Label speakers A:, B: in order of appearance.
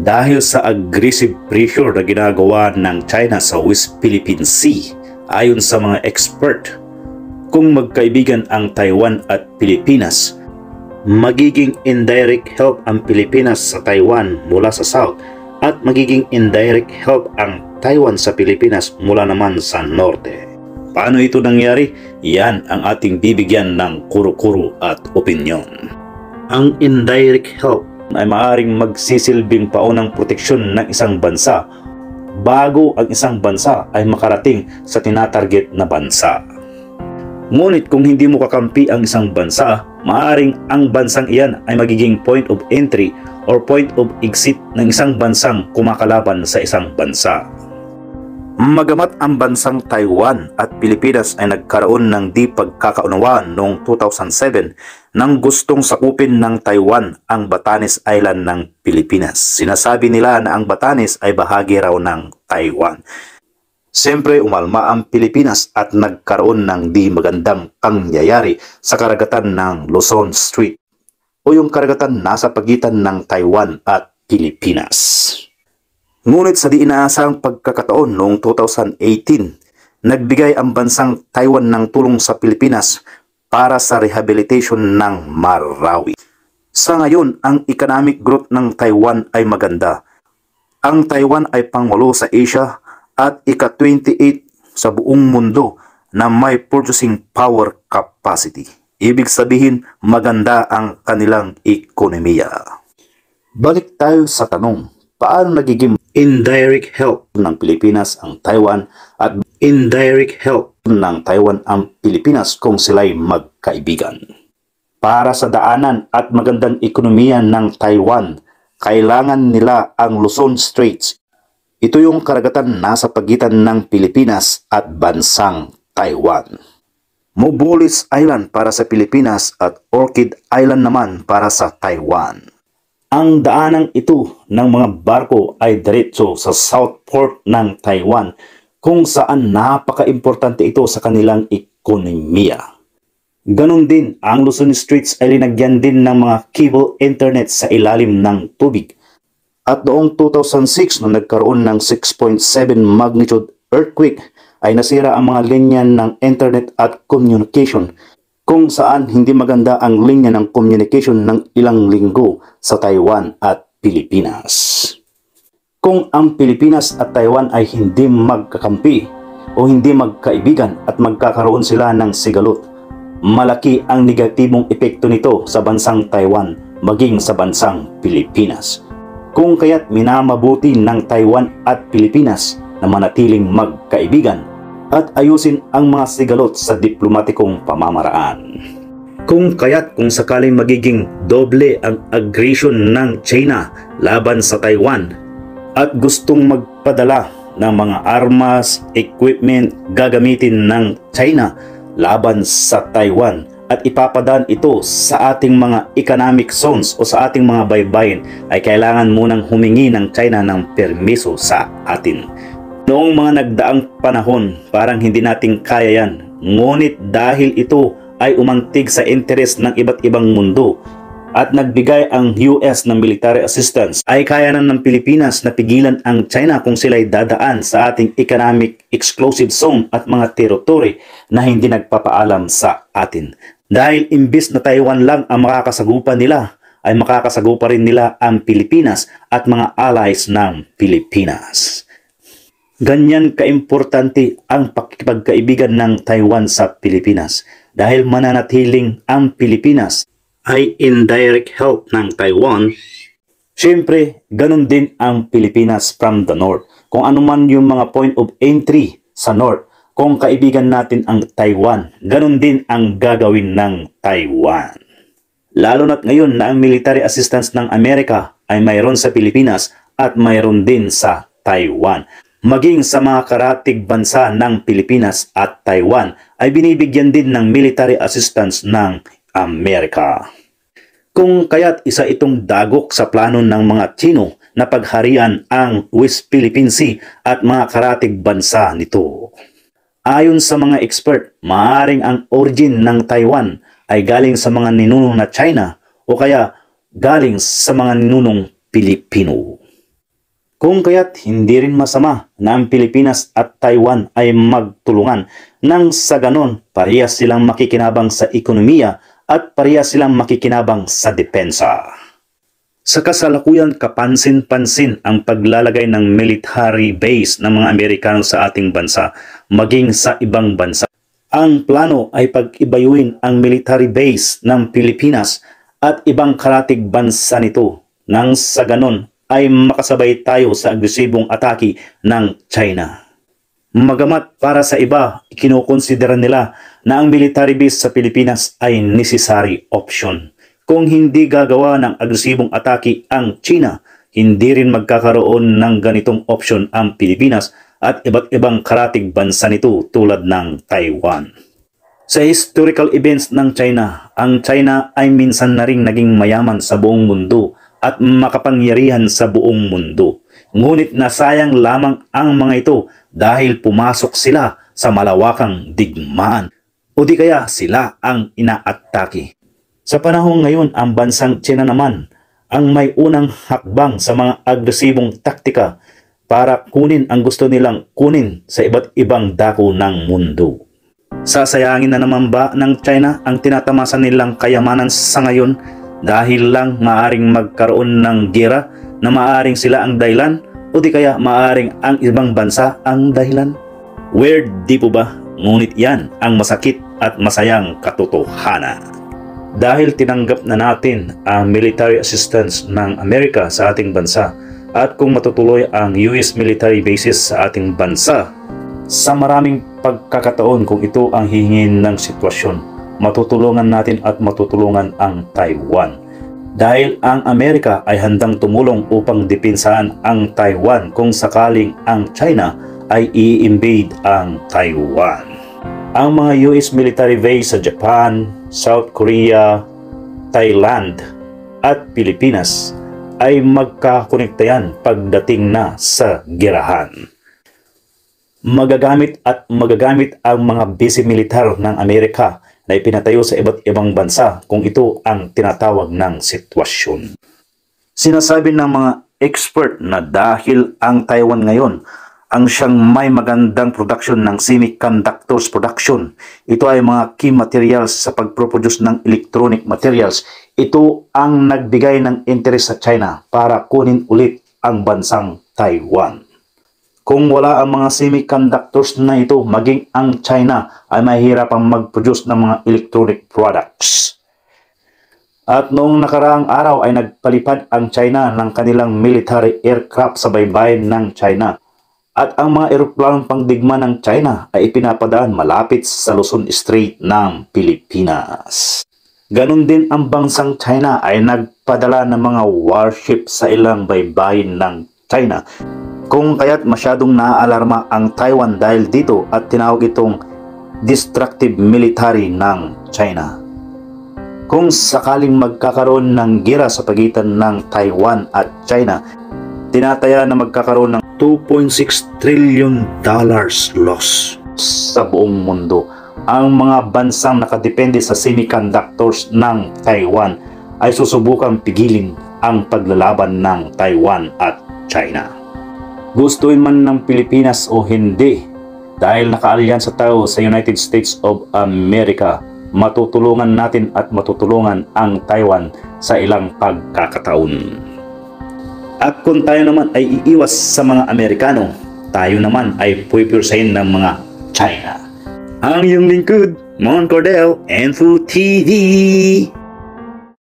A: dahil sa aggressive pressure na ginagawa ng China sa West Philippine Sea. Ayon sa mga expert, kung magkaibigan ang Taiwan at Pilipinas, magiging indirect help ang Pilipinas sa Taiwan mula sa South at magiging indirect help ang Taiwan sa Pilipinas mula naman sa Norte. Paano ito nangyari? Yan ang ating bibigyan ng kuro-kuro at opinyon. Ang indirect help ay maaaring magsisilbing paunang proteksyon ng isang bansa bago ang isang bansa ay makarating sa tinatarget na bansa. Ngunit kung hindi mo kakampi ang isang bansa, maaaring ang bansang iyan ay magiging point of entry or point of exit ng isang bansang kumakalaban sa isang bansa. Magamat ang bansang Taiwan at Pilipinas ay nagkaroon ng di pagkakaunawaan noong 2007 nang gustong sakupin ng Taiwan ang Batanes Island ng Pilipinas. Sinasabi nila na ang Batanes ay bahagi raw ng Taiwan. Siyempre umalma ang Pilipinas at nagkaroon ng di magandang pangyayari sa karagatan ng Luzon Street o yung karagatan nasa pagitan ng Taiwan at Pilipinas. Ngunit sa di inaasang pagkakataon noong 2018, nagbigay ang bansang Taiwan ng tulong sa Pilipinas para sa rehabilitation ng Marawi. Sa ngayon, ang economic growth ng Taiwan ay maganda. Ang Taiwan ay pangwalo sa Asia at ika-28 sa buong mundo na may purchasing power capacity. Ibig sabihin, maganda ang kanilang ekonomiya. Balik tayo sa tanong, paano nagiging indirect help ng Pilipinas ang Taiwan at indirect help ng Taiwan ang Pilipinas kung sila'y magkaibigan. Para sa daanan at magandang ekonomiya ng Taiwan, kailangan nila ang Luzon Straits. Ito yung karagatan nasa pagitan ng Pilipinas at bansang Taiwan. Mobolis Island para sa Pilipinas at Orchid Island naman para sa Taiwan. Ang daanang ito ng mga barko ay diretso sa South Port ng Taiwan kung saan napaka-importante ito sa kanilang ekonomiya. Ganon din, ang Luzon Straits ay linagyan din ng mga cable internet sa ilalim ng tubig. At noong 2006 nung nagkaroon ng 6.7 magnitude earthquake ay nasira ang mga linya ng internet at communication kung saan hindi maganda ang linya ng communication ng ilang linggo sa Taiwan at Pilipinas. Kung ang Pilipinas at Taiwan ay hindi magkakampi o hindi magkaibigan at magkakaroon sila ng sigalot, malaki ang negatibong epekto nito sa bansang Taiwan maging sa bansang Pilipinas. Kung kaya't minamabuti ng Taiwan at Pilipinas na manatiling magkaibigan at ayusin ang mga sigalot sa diplomatikong pamamaraan. Kung kaya't kung sakaling magiging doble ang aggression ng China laban sa Taiwan at gustong magpadala ng mga armas, equipment gagamitin ng China laban sa Taiwan at ipapadaan ito sa ating mga economic zones o sa ating mga baybayin ay kailangan munang humingi ng China ng permiso sa atin. Noong mga nagdaang panahon, parang hindi natin kaya yan. Ngunit dahil ito ay umantig sa interes ng iba't ibang mundo at nagbigay ang US ng military assistance, ay kaya na ng Pilipinas na pigilan ang China kung sila'y dadaan sa ating economic exclusive zone at mga territory na hindi nagpapaalam sa atin. Dahil imbis na Taiwan lang ang makakasagupa nila, ay makakasagupa rin nila ang Pilipinas at mga allies ng Pilipinas. Ganyan kaimportante ang pakikipagkaibigan ng Taiwan sa Pilipinas dahil mananatiling ang Pilipinas ay indirect help ng Taiwan. Siyempre, ganun din ang Pilipinas from the North. Kung ano man yung mga point of entry sa North, kung kaibigan natin ang Taiwan, ganun din ang gagawin ng Taiwan. Lalo na't ngayon na ang military assistance ng Amerika ay mayroon sa Pilipinas at mayroon din sa Taiwan maging sa mga karatig bansa ng Pilipinas at Taiwan ay binibigyan din ng military assistance ng Amerika. Kung kaya't isa itong dagok sa plano ng mga Chino na pagharian ang West Philippine Sea at mga karatig bansa nito. Ayon sa mga expert, maaring ang origin ng Taiwan ay galing sa mga ninunong na China o kaya galing sa mga ninunong Pilipino. Kung kaya't hindi rin masama na ang Pilipinas at Taiwan ay magtulungan nang sa ganon parehas silang makikinabang sa ekonomiya at parehas silang makikinabang sa depensa. Sa kasalukuyan kapansin-pansin ang paglalagay ng military base ng mga Amerikano sa ating bansa maging sa ibang bansa. Ang plano ay pag-ibayuin ang military base ng Pilipinas at ibang karatig bansa nito nang sa ganon ay makasabay tayo sa agresibong atake ng China. Magamat para sa iba, kinukonsidera nila na ang military base sa Pilipinas ay necessary option. Kung hindi gagawa ng agresibong atake ang China, hindi rin magkakaroon ng ganitong option ang Pilipinas at iba't ibang karatig bansa nito tulad ng Taiwan. Sa historical events ng China, ang China ay minsan na rin naging mayaman sa buong mundo at makapangyarihan sa buong mundo. Ngunit nasayang lamang ang mga ito dahil pumasok sila sa malawakang digmaan o di kaya sila ang inaatake. Sa panahon ngayon, ang bansang China naman ang may unang hakbang sa mga agresibong taktika para kunin ang gusto nilang kunin sa iba't ibang dako ng mundo. Sasayangin na naman ba ng China ang tinatamasan nilang kayamanan sa ngayon dahil lang maaring magkaroon ng gera na maaring sila ang dahilan o di kaya maaring ang ibang bansa ang dahilan? Weird di po ba? Ngunit yan ang masakit at masayang katotohanan. Dahil tinanggap na natin ang military assistance ng Amerika sa ating bansa at kung matutuloy ang US military bases sa ating bansa, sa maraming pagkakataon kung ito ang hihingin ng sitwasyon, matutulungan natin at matutulungan ang Taiwan. Dahil ang Amerika ay handang tumulong upang dipinsahan ang Taiwan kung sakaling ang China ay i-invade ang Taiwan. Ang mga US military base sa Japan, South Korea, Thailand at Pilipinas ay magkakonektayan pagdating na sa gerahan magagamit at magagamit ang mga base militar ng Amerika na ipinatayo sa iba't ibang bansa kung ito ang tinatawag ng sitwasyon. Sinasabi ng mga expert na dahil ang Taiwan ngayon ang siyang may magandang production ng semiconductors production. Ito ay mga key materials sa pagproduce ng electronic materials. Ito ang nagbigay ng interest sa China para kunin ulit ang bansang Taiwan. Kung wala ang mga semiconductors na ito, maging ang China ay mahirapang mag-produce ng mga electronic products. At noong nakaraang araw ay nagpalipad ang China ng kanilang military aircraft sa baybayin ng China. At ang mga eroplanong pangdigma ng China ay ipinapadaan malapit sa Luzon Strait ng Pilipinas. Ganon din ang bansang China ay nagpadala ng mga warship sa ilang baybayin ng China kung kaya't masyadong naaalarma ang Taiwan dahil dito at tinawag itong destructive military ng China. Kung sakaling magkakaroon ng gira sa pagitan ng Taiwan at China, tinataya na magkakaroon ng 2.6 trillion dollars loss sa buong mundo. Ang mga bansang nakadepende sa semiconductors ng Taiwan ay susubukang pigilin ang paglalaban ng Taiwan at China gustuin man ng Pilipinas o hindi dahil nakaalyansa tayo sa United States of America matutulungan natin at matutulungan ang Taiwan sa ilang pagkakataon. At kung tayo naman ay iiwas sa mga Amerikano, tayo naman ay pupirsahin ng mga China. Ang iyong lingkod, Mon Cordell, Info TV!